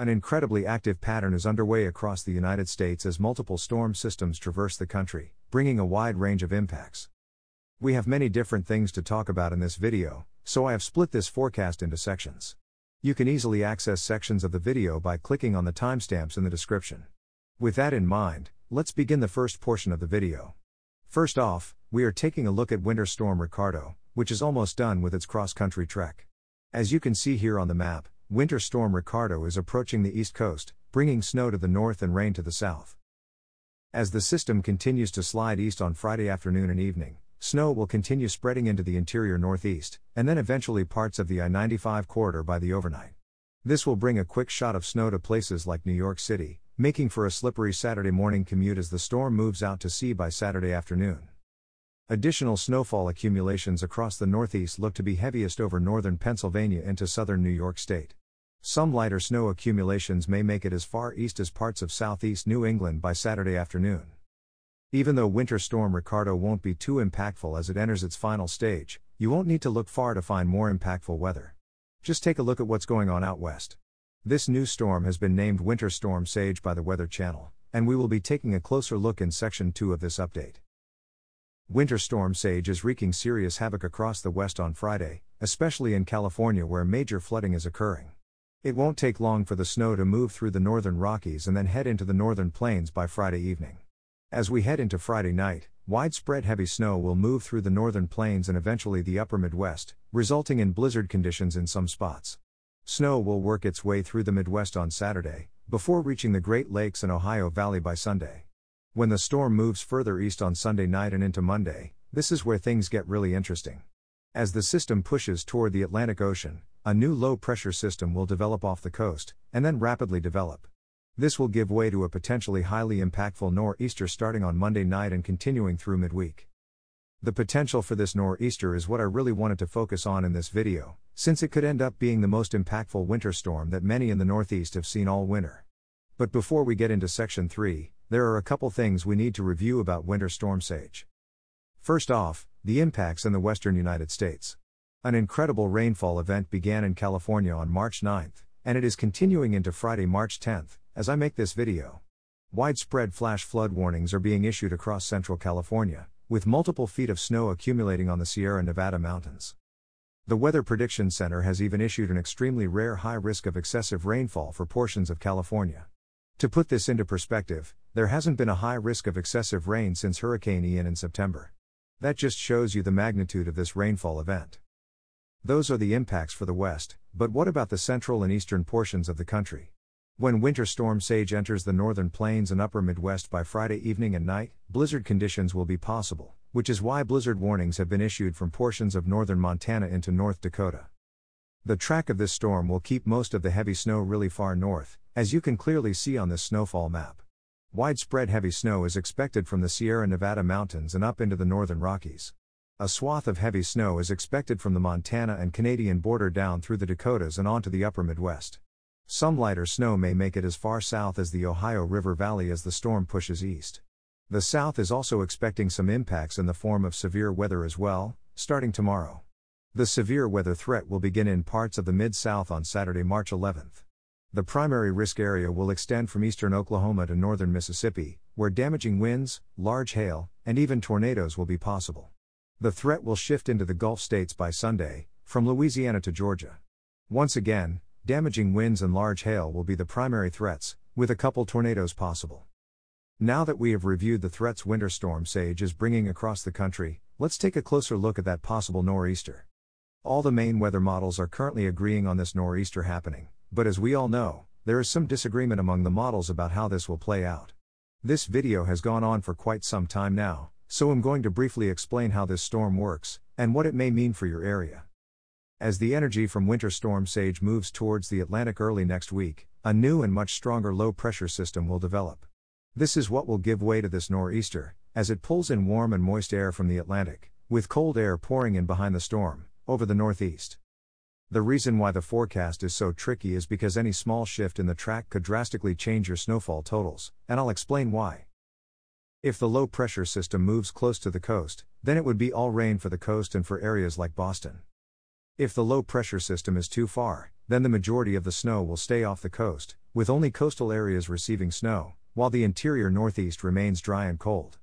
An incredibly active pattern is underway across the United States as multiple storm systems traverse the country, bringing a wide range of impacts. We have many different things to talk about in this video, so I have split this forecast into sections. You can easily access sections of the video by clicking on the timestamps in the description. With that in mind, let's begin the first portion of the video. First off, we are taking a look at Winter Storm Ricardo, which is almost done with its cross country trek. As you can see here on the map, Winter Storm Ricardo is approaching the east coast, bringing snow to the north and rain to the south. As the system continues to slide east on Friday afternoon and evening, snow will continue spreading into the interior northeast, and then eventually parts of the I 95 corridor by the overnight. This will bring a quick shot of snow to places like New York City, making for a slippery Saturday morning commute as the storm moves out to sea by Saturday afternoon. Additional snowfall accumulations across the Northeast look to be heaviest over northern Pennsylvania into southern New York State. Some lighter snow accumulations may make it as far east as parts of southeast New England by Saturday afternoon. Even though Winter Storm Ricardo won't be too impactful as it enters its final stage, you won't need to look far to find more impactful weather. Just take a look at what's going on out west. This new storm has been named Winter Storm Sage by the Weather Channel, and we will be taking a closer look in section 2 of this update. Winter Storm Sage is wreaking serious havoc across the west on Friday, especially in California where major flooding is occurring. It won't take long for the snow to move through the northern Rockies and then head into the northern plains by Friday evening. As we head into Friday night, widespread heavy snow will move through the northern plains and eventually the upper Midwest, resulting in blizzard conditions in some spots. Snow will work its way through the Midwest on Saturday, before reaching the Great Lakes and Ohio Valley by Sunday. When the storm moves further east on Sunday night and into Monday, this is where things get really interesting. As the system pushes toward the Atlantic Ocean, a new low pressure system will develop off the coast, and then rapidly develop. This will give way to a potentially highly impactful nor'easter starting on Monday night and continuing through midweek. The potential for this nor'easter is what I really wanted to focus on in this video, since it could end up being the most impactful winter storm that many in the Northeast have seen all winter. But before we get into section 3, there are a couple things we need to review about winter storm sage. First off, the impacts in the western United States. An incredible rainfall event began in California on March 9, and it is continuing into Friday, March 10, as I make this video. Widespread flash flood warnings are being issued across central California, with multiple feet of snow accumulating on the Sierra Nevada mountains. The Weather Prediction Center has even issued an extremely rare high risk of excessive rainfall for portions of California. To put this into perspective, there hasn't been a high risk of excessive rain since Hurricane Ian in September. That just shows you the magnitude of this rainfall event. Those are the impacts for the West, but what about the central and eastern portions of the country? When Winter Storm Sage enters the northern plains and upper Midwest by Friday evening and night, blizzard conditions will be possible, which is why blizzard warnings have been issued from portions of northern Montana into North Dakota. The track of this storm will keep most of the heavy snow really far north, as you can clearly see on this snowfall map. Widespread heavy snow is expected from the Sierra Nevada mountains and up into the northern Rockies. A swath of heavy snow is expected from the Montana and Canadian border down through the Dakotas and onto the upper Midwest. Some lighter snow may make it as far south as the Ohio River Valley as the storm pushes east. The South is also expecting some impacts in the form of severe weather as well, starting tomorrow. The severe weather threat will begin in parts of the Mid South on Saturday, March 11th. The primary risk area will extend from eastern Oklahoma to northern Mississippi, where damaging winds, large hail, and even tornadoes will be possible. The threat will shift into the Gulf states by Sunday, from Louisiana to Georgia. Once again, damaging winds and large hail will be the primary threats, with a couple tornadoes possible. Now that we have reviewed the threats winter storm Sage is bringing across the country, let's take a closer look at that possible nor'easter. All the main weather models are currently agreeing on this nor'easter happening, but as we all know, there is some disagreement among the models about how this will play out. This video has gone on for quite some time now, so I'm going to briefly explain how this storm works, and what it may mean for your area. As the energy from Winter Storm Sage moves towards the Atlantic early next week, a new and much stronger low pressure system will develop. This is what will give way to this nor'easter, as it pulls in warm and moist air from the Atlantic, with cold air pouring in behind the storm, over the northeast. The reason why the forecast is so tricky is because any small shift in the track could drastically change your snowfall totals, and I'll explain why. If the low pressure system moves close to the coast, then it would be all rain for the coast and for areas like Boston. If the low pressure system is too far, then the majority of the snow will stay off the coast, with only coastal areas receiving snow, while the interior northeast remains dry and cold.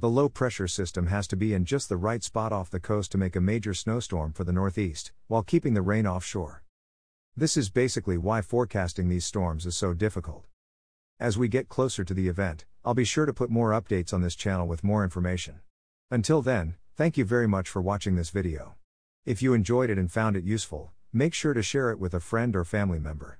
The low pressure system has to be in just the right spot off the coast to make a major snowstorm for the northeast, while keeping the rain offshore. This is basically why forecasting these storms is so difficult. As we get closer to the event, I'll be sure to put more updates on this channel with more information. Until then, thank you very much for watching this video. If you enjoyed it and found it useful, make sure to share it with a friend or family member.